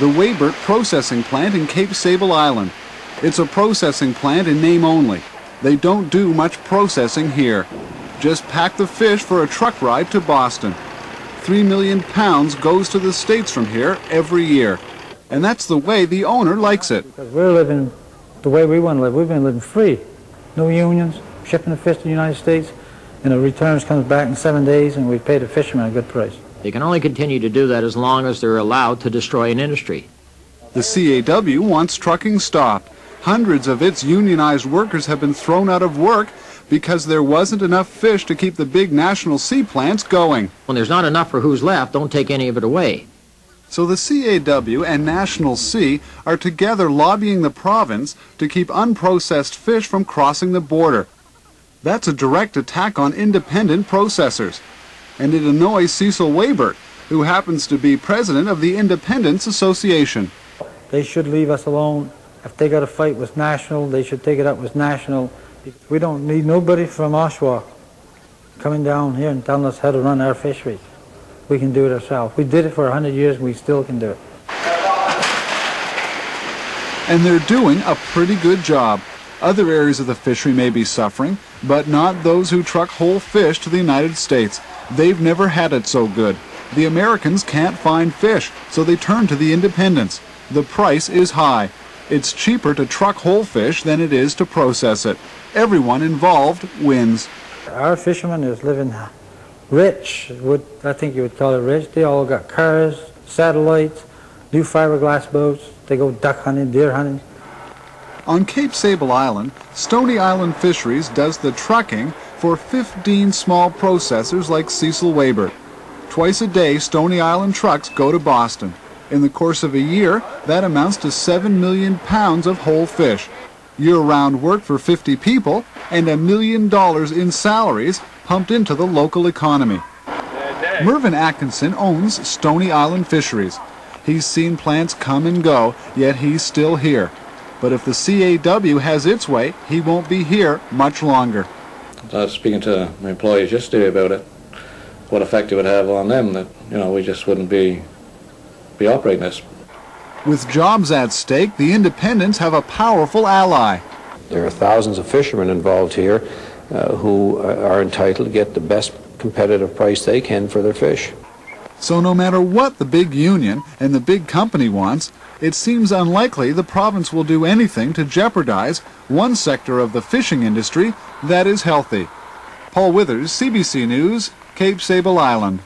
the Weybert Processing Plant in Cape Sable Island. It's a processing plant in name only. They don't do much processing here. Just pack the fish for a truck ride to Boston. Three million pounds goes to the States from here every year. And that's the way the owner likes it. Because we're living the way we want to live. We've been living free. No unions, shipping the fish to the United States, and the returns comes back in seven days, and we pay the fishermen a good price. They can only continue to do that as long as they're allowed to destroy an industry. The CAW wants trucking stopped. Hundreds of its unionized workers have been thrown out of work because there wasn't enough fish to keep the big national sea plants going. When there's not enough for who's left, don't take any of it away. So the CAW and National Sea are together lobbying the province to keep unprocessed fish from crossing the border. That's a direct attack on independent processors. And it annoys Cecil Weybert, who happens to be president of the Independence Association. They should leave us alone. If they got to fight with National, they should take it up with National. We don't need nobody from Oshawa coming down here and telling us how to run our fisheries. We can do it ourselves. We did it for 100 years, and we still can do it. And they're doing a pretty good job. Other areas of the fishery may be suffering, but not those who truck whole fish to the United States. They've never had it so good. The Americans can't find fish, so they turn to the independents. The price is high. It's cheaper to truck whole fish than it is to process it. Everyone involved wins. Our fishermen is living rich, would I think you would call it rich. They all got cars, satellites, new fiberglass boats. They go duck hunting, deer hunting. On Cape Sable Island, Stony Island Fisheries does the trucking for 15 small processors like Cecil Weybert. Twice a day, Stony Island trucks go to Boston. In the course of a year, that amounts to 7 million pounds of whole fish. Year-round work for 50 people and a million dollars in salaries pumped into the local economy. Mervyn Atkinson owns Stony Island Fisheries. He's seen plants come and go, yet he's still here. But if the CAW has its way, he won't be here much longer. I was speaking to my employees yesterday about it, what effect it would have on them, that, you know, we just wouldn't be, be operating this. With jobs at stake, the independents have a powerful ally. There are thousands of fishermen involved here uh, who are entitled to get the best competitive price they can for their fish. So no matter what the big union and the big company wants, it seems unlikely the province will do anything to jeopardize one sector of the fishing industry that is healthy. Paul Withers, CBC News, Cape Sable Island.